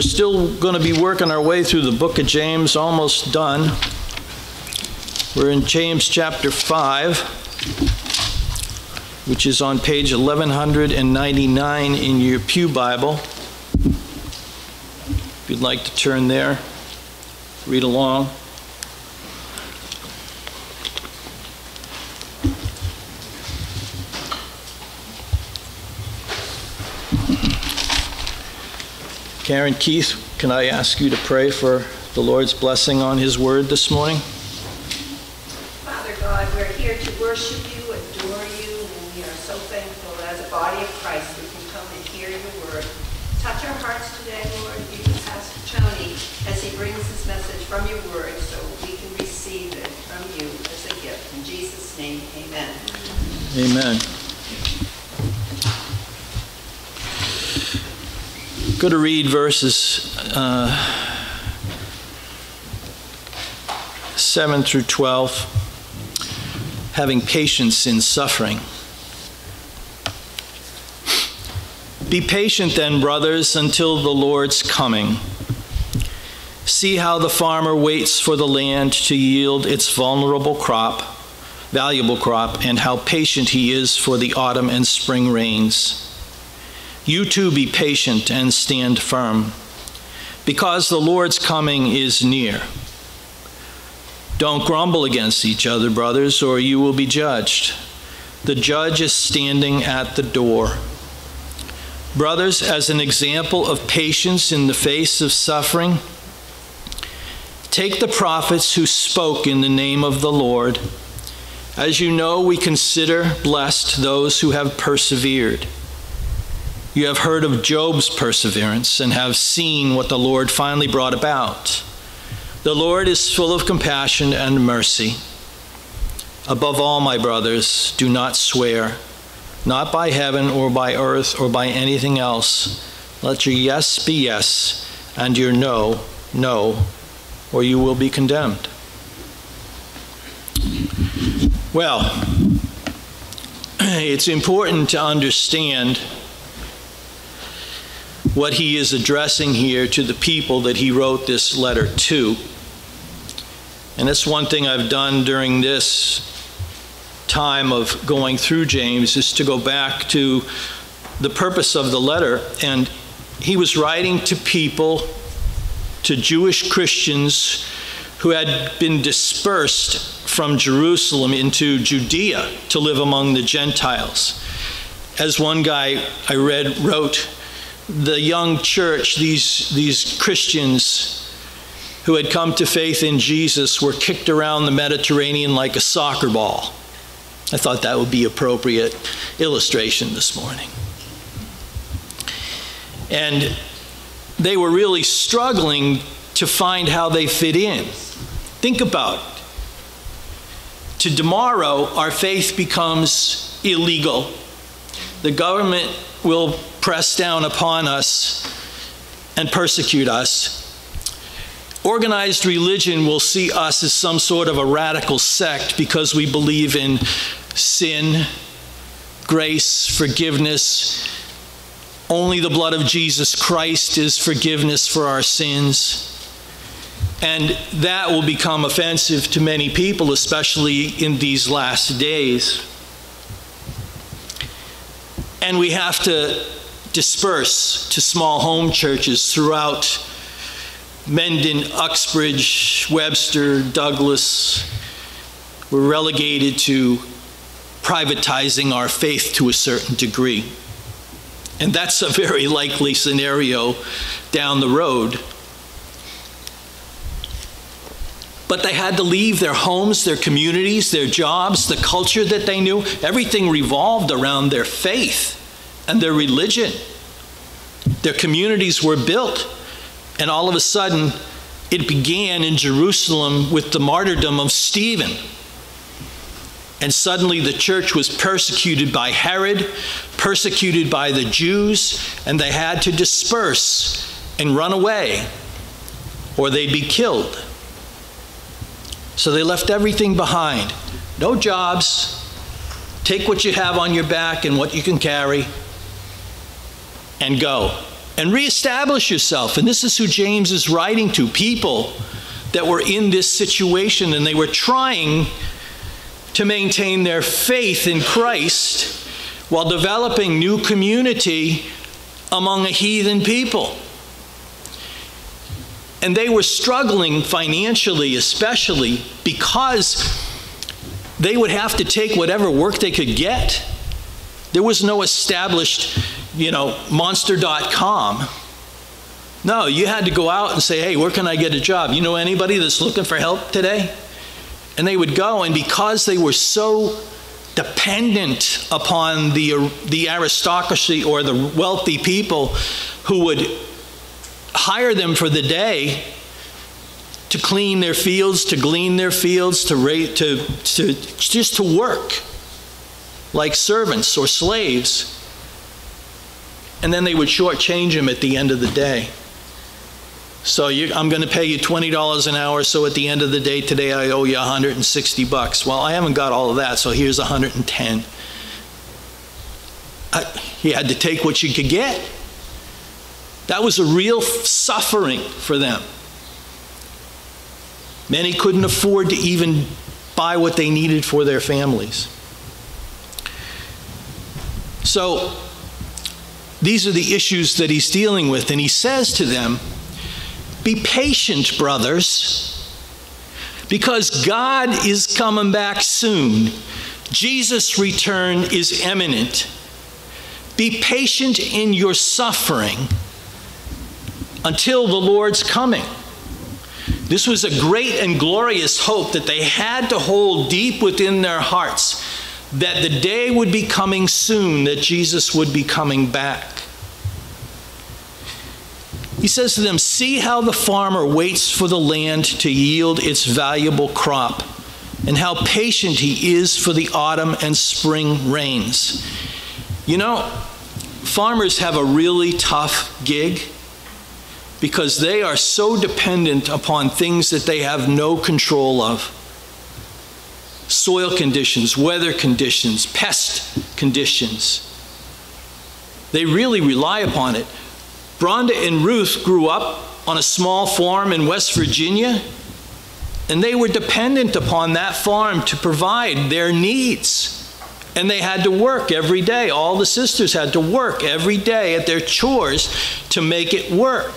We're still going to be working our way through the book of James, almost done. We're in James chapter 5, which is on page 1199 in your Pew Bible. If you'd like to turn there, read along. Karen Keith, can I ask you to pray for the Lord's blessing on His word this morning? Father God, we're here to worship you, adore you, and we are so thankful that as a body of Christ we can come and hear your word. Touch our hearts today, Lord. Be with Pastor Tony as he brings his message from your word so we can receive it from you as a gift. In Jesus' name, amen. Amen. Going to read verses uh, 7 through 12. Having patience in suffering. Be patient then, brothers, until the Lord's coming. See how the farmer waits for the land to yield its vulnerable crop, valuable crop, and how patient he is for the autumn and spring rains. You too be patient and stand firm, because the Lord's coming is near. Don't grumble against each other, brothers, or you will be judged. The judge is standing at the door. Brothers, as an example of patience in the face of suffering, take the prophets who spoke in the name of the Lord. As you know, we consider blessed those who have persevered. You have heard of Job's perseverance and have seen what the Lord finally brought about. The Lord is full of compassion and mercy. Above all, my brothers, do not swear, not by heaven or by earth or by anything else. Let your yes be yes and your no, no, or you will be condemned. Well, it's important to understand what he is addressing here to the people that he wrote this letter to. And that's one thing I've done during this time of going through James is to go back to the purpose of the letter. And he was writing to people, to Jewish Christians who had been dispersed from Jerusalem into Judea to live among the Gentiles. As one guy I read wrote, the young church, these, these Christians who had come to faith in Jesus, were kicked around the Mediterranean like a soccer ball. I thought that would be appropriate illustration this morning. And they were really struggling to find how they fit in. Think about it. To tomorrow, our faith becomes illegal. The government will press down upon us and persecute us. Organized religion will see us as some sort of a radical sect because we believe in sin, grace, forgiveness. Only the blood of Jesus Christ is forgiveness for our sins. And that will become offensive to many people, especially in these last days. And we have to disperse to small home churches throughout Mendon, Uxbridge, Webster, Douglas. We're relegated to privatizing our faith to a certain degree. And that's a very likely scenario down the road. But they had to leave their homes, their communities, their jobs, the culture that they knew. Everything revolved around their faith and their religion. Their communities were built. And all of a sudden, it began in Jerusalem with the martyrdom of Stephen. And suddenly the church was persecuted by Herod, persecuted by the Jews, and they had to disperse and run away, or they'd be killed. So they left everything behind no jobs, take what you have on your back and what you can carry, and go. and reestablish yourself. And this is who James is writing to people that were in this situation and they were trying to maintain their faith in Christ while developing new community among a heathen people. And they were struggling financially, especially because they would have to take whatever work they could get. There was no established, you know, monster.com. No, you had to go out and say, hey, where can I get a job? You know anybody that's looking for help today? And they would go, and because they were so dependent upon the, the aristocracy or the wealthy people who would hire them for the day to clean their fields, to glean their fields, to, to, to just to work like servants or slaves. And then they would shortchange them at the end of the day. So you, I'm going to pay you $20 an hour, so at the end of the day today I owe you 160 bucks. Well, I haven't got all of that, so here's 110. I, you had to take what you could get. That was a real suffering for them. Many couldn't afford to even buy what they needed for their families. So, these are the issues that he's dealing with, and he says to them, Be patient, brothers, because God is coming back soon. Jesus' return is imminent. Be patient in your suffering until the Lord's coming. This was a great and glorious hope that they had to hold deep within their hearts that the day would be coming soon that Jesus would be coming back. He says to them, See how the farmer waits for the land to yield its valuable crop, and how patient he is for the autumn and spring rains. You know, farmers have a really tough gig because they are so dependent upon things that they have no control of soil conditions, weather conditions, pest conditions. They really rely upon it. Bronda and Ruth grew up on a small farm in West Virginia, and they were dependent upon that farm to provide their needs. And they had to work every day. All the sisters had to work every day at their chores to make it work.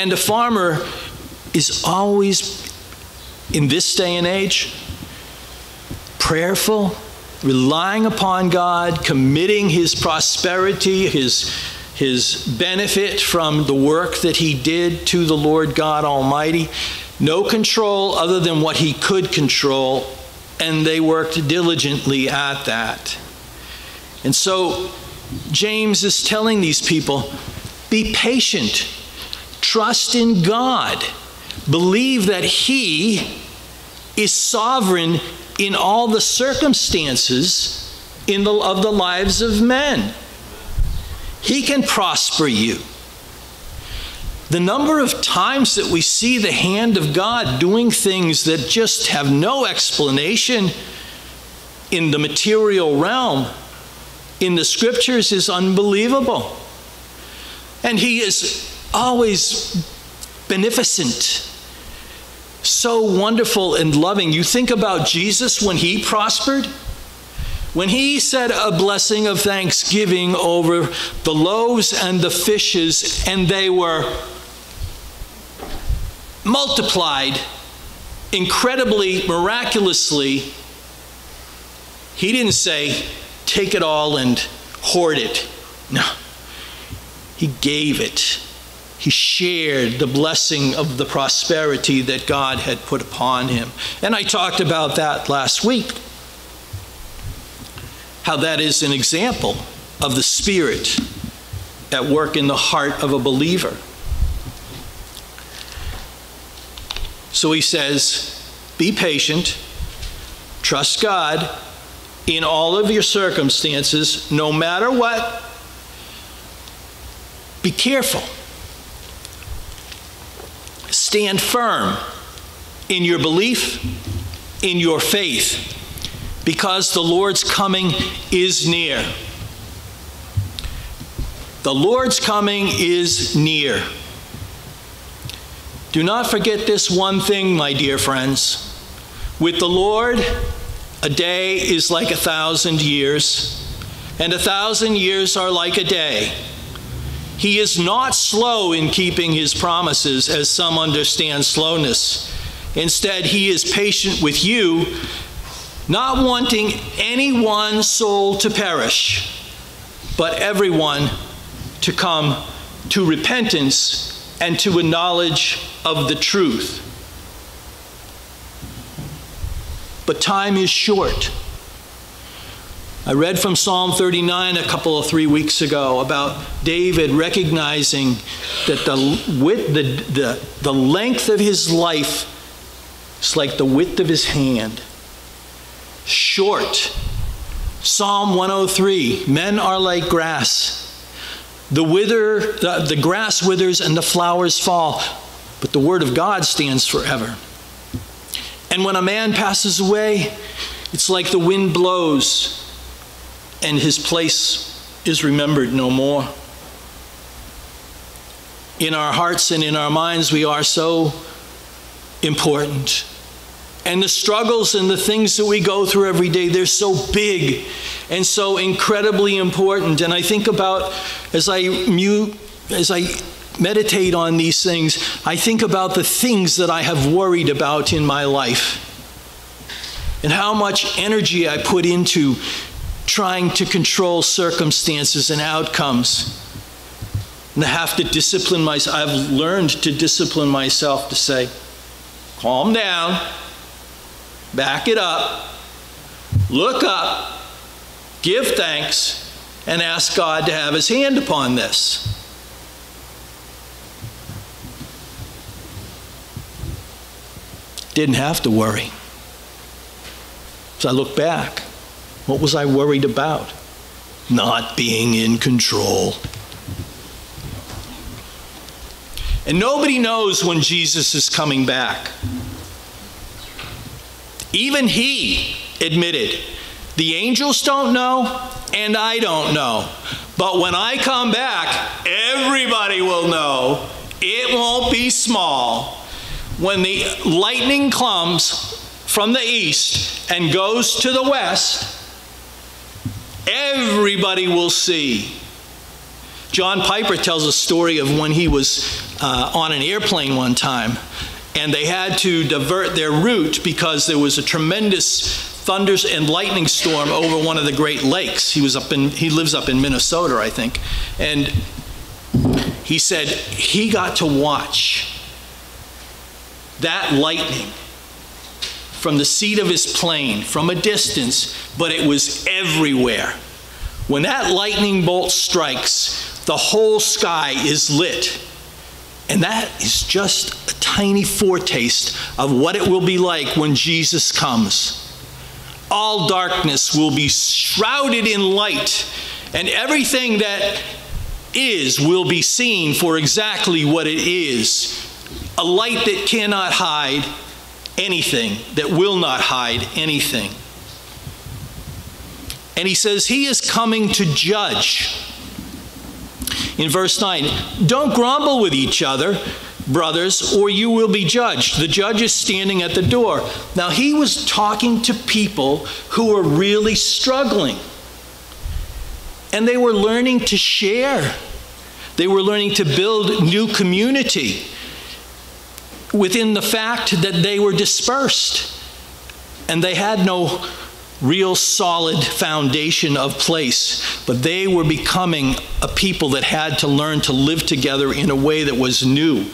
And a farmer is always in this day and age, prayerful, relying upon God, committing his prosperity, his, his benefit from the work that he did to the Lord God Almighty. No control other than what he could control, and they worked diligently at that. And so James is telling these people be patient, trust in God Believe that He is sovereign in all the circumstances in the, of the lives of men. He can prosper you. The number of times that we see the hand of God doing things that just have no explanation in the material realm in the scriptures is unbelievable. And He is always beneficent so wonderful and loving. You think about Jesus when he prospered, when he said a blessing of thanksgiving over the loaves and the fishes, and they were multiplied incredibly, miraculously, he didn't say, take it all and hoard it. No. He gave it he shared the blessing of the prosperity that God had put upon him. And I talked about that last week. How that is an example of the Spirit at work in the heart of a believer. So he says, Be patient, trust God in all of your circumstances, no matter what. Be careful Stand firm in your belief, in your faith, because the Lord's coming is near. The Lord's coming is near. Do not forget this one thing, my dear friends. With the Lord, a day is like a thousand years, and a thousand years are like a day. He is not slow in keeping his promises, as some understand slowness. Instead, he is patient with you, not wanting any one soul to perish, but everyone to come to repentance and to a knowledge of the truth. But time is short. I read from Psalm 39 a couple of three weeks ago about David recognizing that the, width, the, the, the length of his life is like the width of his hand. Short. Psalm 103 Men are like grass. The, wither, the, the grass withers and the flowers fall, but the word of God stands forever. And when a man passes away, it's like the wind blows and his place is remembered no more. In our hearts and in our minds, we are so important. And the struggles and the things that we go through every day, they're so big and so incredibly important. And I think about as I mute, as I meditate on these things, I think about the things that I have worried about in my life and how much energy I put into trying to control circumstances and outcomes. And I have to discipline myself. I've learned to discipline myself to say, calm down, back it up, look up, give thanks, and ask God to have his hand upon this. Didn't have to worry. So I look back. What was I worried about? Not being in control. And nobody knows when Jesus is coming back. Even he admitted, the angels don't know, and I don't know. But when I come back, everybody will know. It won't be small. When the lightning comes from the east and goes to the west, Everybody will see. John Piper tells a story of when he was uh, on an airplane one time and they had to divert their route because there was a tremendous thunders and lightning storm over one of the Great Lakes. He was up in he lives up in Minnesota, I think. And he said he got to watch that lightning from the seat of his plane from a distance, but it was everywhere. When that lightning bolt strikes, the whole sky is lit. And that is just a tiny foretaste of what it will be like when Jesus comes. All darkness will be shrouded in light, and everything that is will be seen for exactly what it is a light that cannot hide, anything, that will not hide anything. And he says, He is coming to judge. In verse 9, don't grumble with each other, brothers, or you will be judged. The judge is standing at the door. Now, he was talking to people who were really struggling. And they were learning to share, they were learning to build new community within the fact that they were dispersed and they had no real solid foundation of place, but they were becoming a people that had to learn to live together in a way that was new.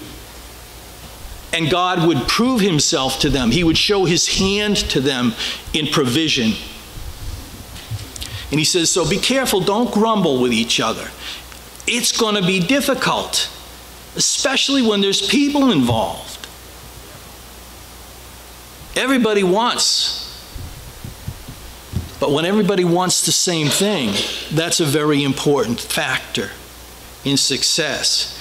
And God would prove himself to them, He would show His hand to them in provision. And He says, So be careful, don't grumble with each other. It's going to be difficult, especially when there's people involved. Everybody wants. But when everybody wants the same thing, that's a very important factor in success.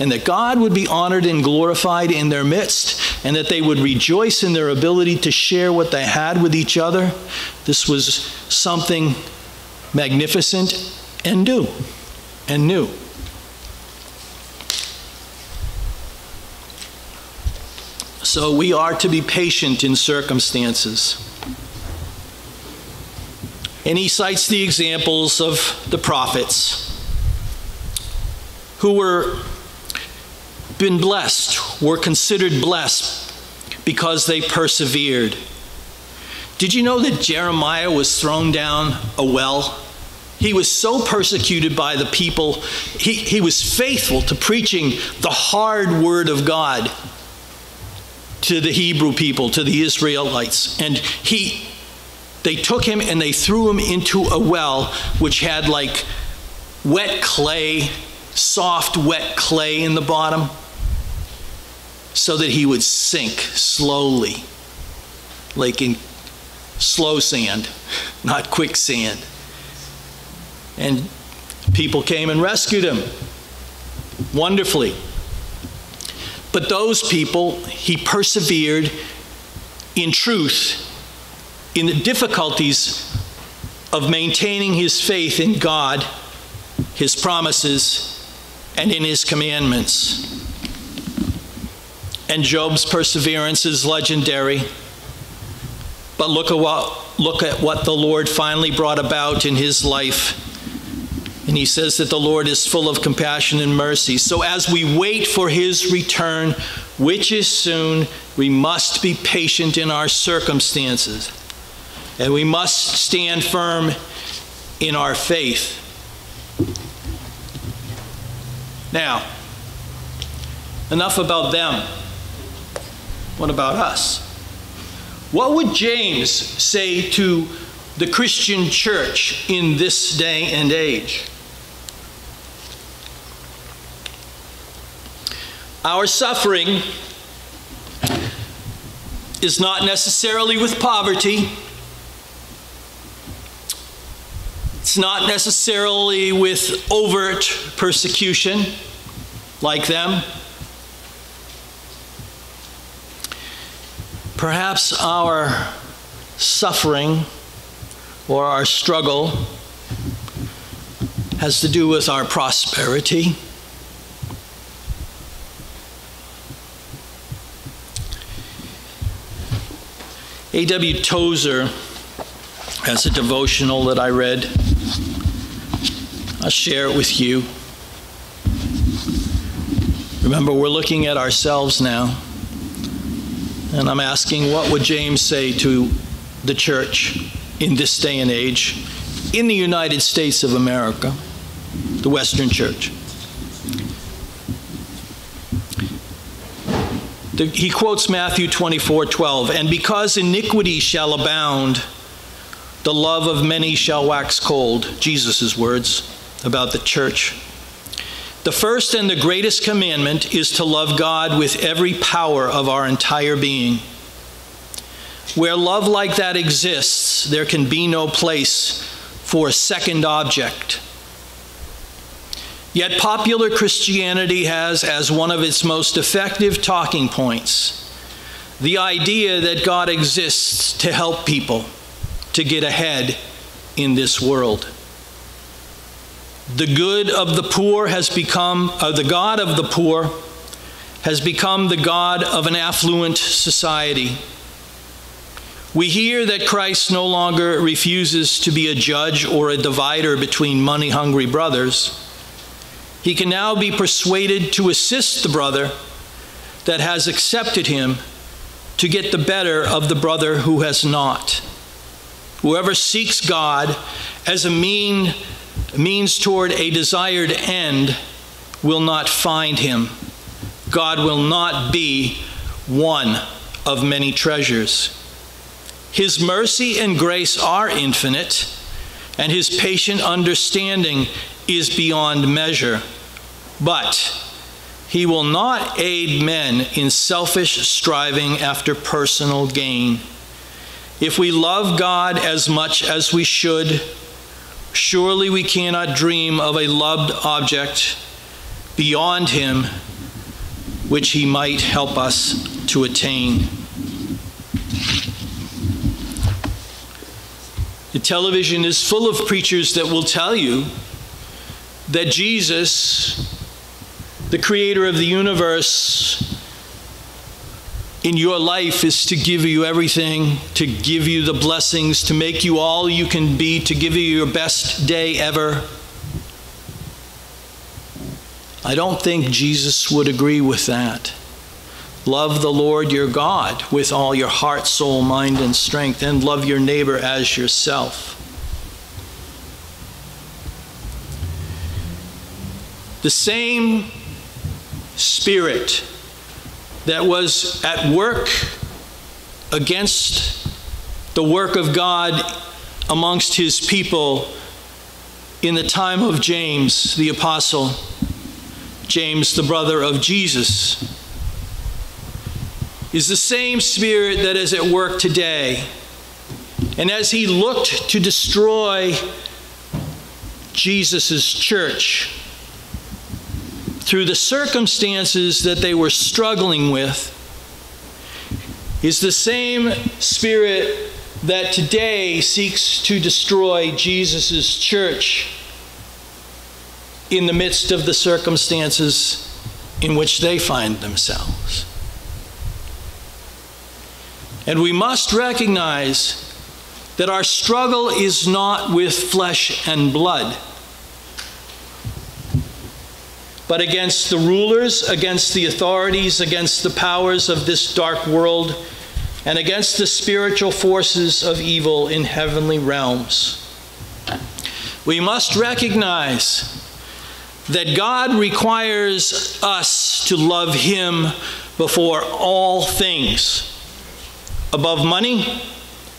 And that God would be honored and glorified in their midst, and that they would rejoice in their ability to share what they had with each other. This was something magnificent and new and new. So we are to be patient in circumstances. And he cites the examples of the prophets who were been blessed, were considered blessed because they persevered. Did you know that Jeremiah was thrown down a well? He was so persecuted by the people, he, he was faithful to preaching the hard word of God to the Hebrew people, to the Israelites. And he they took him and they threw him into a well which had like wet clay, soft wet clay in the bottom, so that he would sink slowly, like in slow sand, not quicksand. And people came and rescued him wonderfully. But those people, he persevered in truth in the difficulties of maintaining his faith in God, his promises, and in his commandments. And Job's perseverance is legendary. But look at what, look at what the Lord finally brought about in his life. And he says that the Lord is full of compassion and mercy. So as we wait for his return, which is soon, we must be patient in our circumstances. And we must stand firm in our faith. Now, enough about them. What about us? What would James say to the Christian church in this day and age? Our suffering is not necessarily with poverty. It's not necessarily with overt persecution like them. Perhaps our suffering or our struggle has to do with our prosperity. A.W. Tozer has a devotional that I read. I'll share it with you. Remember, we're looking at ourselves now. And I'm asking, what would James say to the church in this day and age in the United States of America, the Western Church? He quotes Matthew 24 12, and because iniquity shall abound, the love of many shall wax cold. Jesus' words about the church. The first and the greatest commandment is to love God with every power of our entire being. Where love like that exists, there can be no place for a second object. Yet popular Christianity has as one of its most effective talking points the idea that God exists to help people to get ahead in this world. The good of the poor has become, uh, the God of the poor has become the God of an affluent society. We hear that Christ no longer refuses to be a judge or a divider between money hungry brothers. He can now be persuaded to assist the brother that has accepted him to get the better of the brother who has not. Whoever seeks God as a mean means toward a desired end will not find him. God will not be one of many treasures. His mercy and grace are infinite, and his patient understanding is beyond measure. But he will not aid men in selfish striving after personal gain. If we love God as much as we should, Surely we cannot dream of a loved object beyond him which he might help us to attain. The television is full of preachers that will tell you that Jesus, the creator of the universe, in your life is to give you everything, to give you the blessings, to make you all you can be, to give you your best day ever. I don't think Jesus would agree with that. Love the Lord your God with all your heart, soul, mind, and strength, and love your neighbor as yourself. The same spirit that was at work against the work of God amongst his people in the time of James the apostle, James the brother of Jesus, is the same spirit that is at work today. And as he looked to destroy Jesus' church, through the circumstances that they were struggling with is the same spirit that today seeks to destroy Jesus' church in the midst of the circumstances in which they find themselves. And we must recognize that our struggle is not with flesh and blood but against the rulers, against the authorities, against the powers of this dark world, and against the spiritual forces of evil in heavenly realms. We must recognize that God requires us to love Him before all things, above money,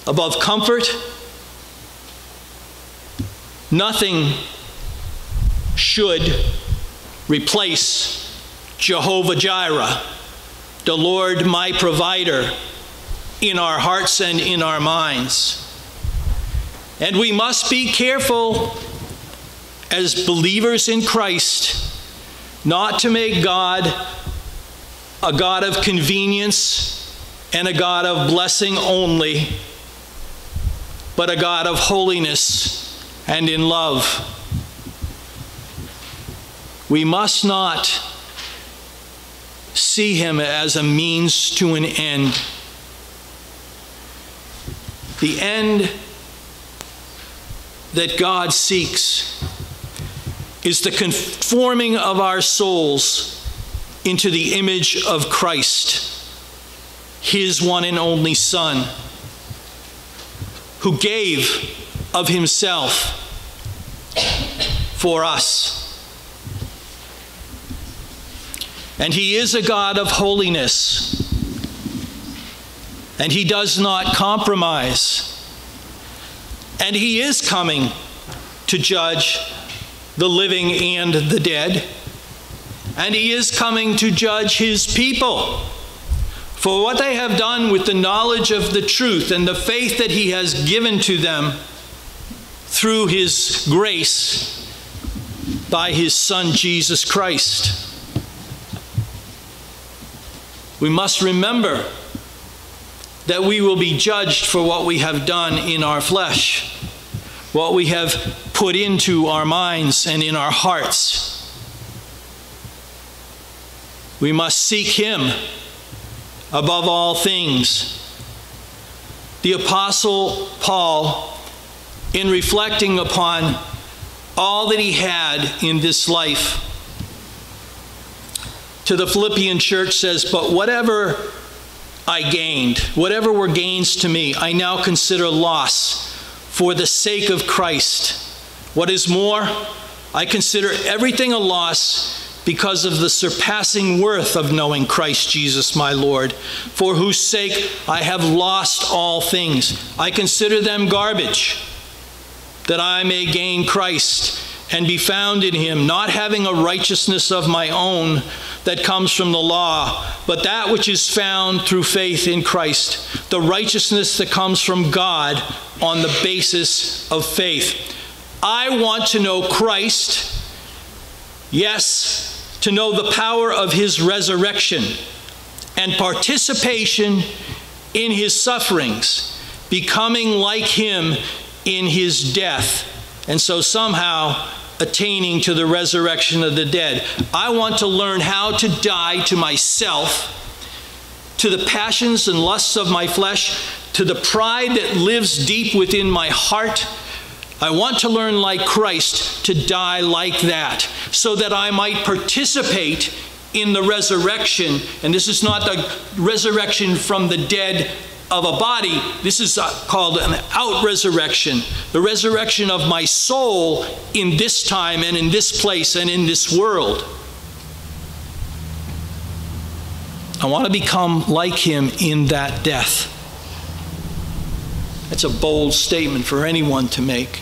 above comfort. Nothing should replace Jehovah Jireh, the Lord my provider, in our hearts and in our minds. And we must be careful as believers in Christ not to make God a God of convenience and a God of blessing only, but a God of holiness and in love. We must not see him as a means to an end. The end that God seeks is the conforming of our souls into the image of Christ, his one and only Son, who gave of himself for us. And He is a God of holiness. And He does not compromise. And He is coming to judge the living and the dead. And He is coming to judge His people for what they have done with the knowledge of the truth and the faith that He has given to them through His grace by His Son Jesus Christ. We must remember that we will be judged for what we have done in our flesh, what we have put into our minds and in our hearts. We must seek Him above all things. The Apostle Paul, in reflecting upon all that he had in this life, to the Philippian church says, But whatever I gained, whatever were gains to me, I now consider loss for the sake of Christ. What is more, I consider everything a loss because of the surpassing worth of knowing Christ Jesus my Lord, for whose sake I have lost all things. I consider them garbage, that I may gain Christ and be found in him, not having a righteousness of my own that comes from the law, but that which is found through faith in Christ, the righteousness that comes from God on the basis of faith. I want to know Christ, yes, to know the power of his resurrection and participation in his sufferings, becoming like him in his death. And so somehow attaining to the resurrection of the dead. I want to learn how to die to myself, to the passions and lusts of my flesh, to the pride that lives deep within my heart. I want to learn like Christ to die like that, so that I might participate in the resurrection. And this is not the resurrection from the dead of a body, this is uh, called an out resurrection, the resurrection of my soul in this time and in this place and in this world. I want to become like him in that death. That's a bold statement for anyone to make.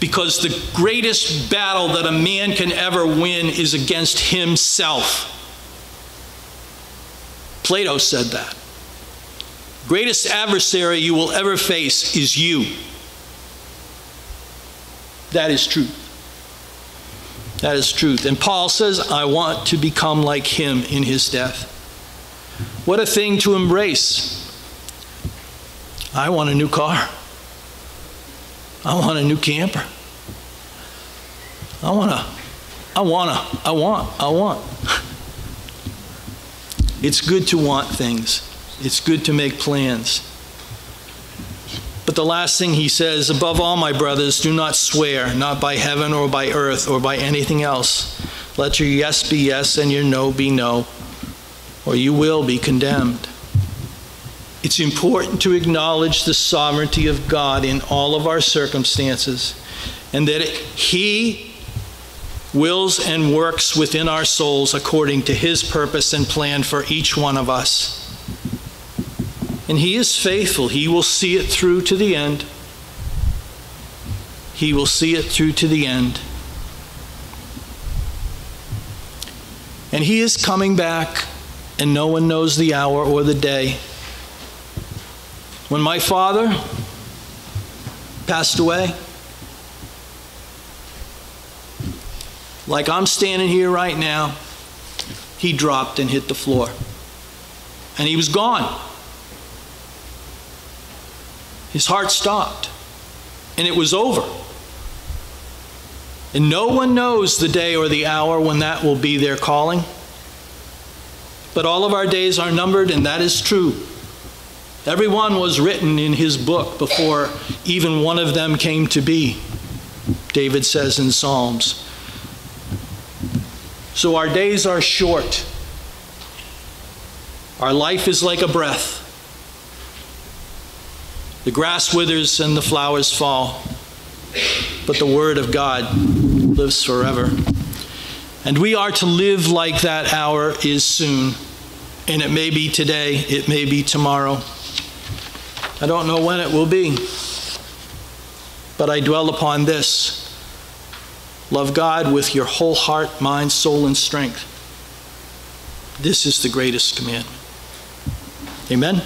Because the greatest battle that a man can ever win is against himself. Plato said that. Greatest adversary you will ever face is you. That is truth. That is truth. And Paul says, I want to become like him in his death. What a thing to embrace. I want a new car. I want a new camper. I want to, I want to, I want, I want. It's good to want things. It's good to make plans. But the last thing he says, above all, my brothers, do not swear, not by heaven or by earth or by anything else. Let your yes be yes and your no be no, or you will be condemned. It's important to acknowledge the sovereignty of God in all of our circumstances and that He wills and works within our souls according to His purpose and plan for each one of us. And He is faithful. He will see it through to the end. He will see it through to the end. And He is coming back, and no one knows the hour or the day. When my father passed away, like I'm standing here right now, he dropped and hit the floor. And he was gone. His heart stopped, and it was over. And no one knows the day or the hour when that will be their calling. But all of our days are numbered, and that is true. Everyone was written in his book before even one of them came to be, David says in Psalms. So our days are short. Our life is like a breath. The grass withers and the flowers fall, but the word of God lives forever. And we are to live like that hour is soon. And it may be today, it may be tomorrow. I don't know when it will be. But I dwell upon this love God with your whole heart, mind, soul, and strength. This is the greatest commandment. Amen.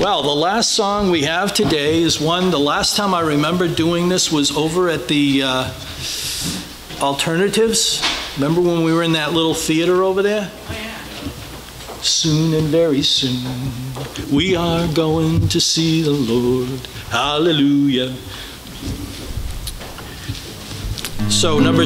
Well, the last song we have today is one, the last time I remember doing this was over at the uh, Alternatives. Remember when we were in that little theater over there? Soon and very soon, we are going to see the Lord. Hallelujah. So, number.